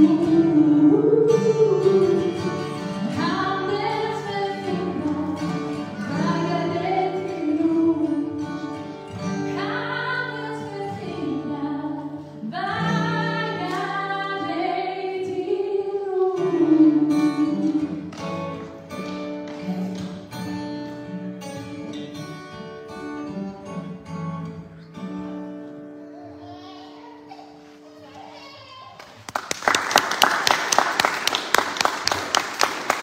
you.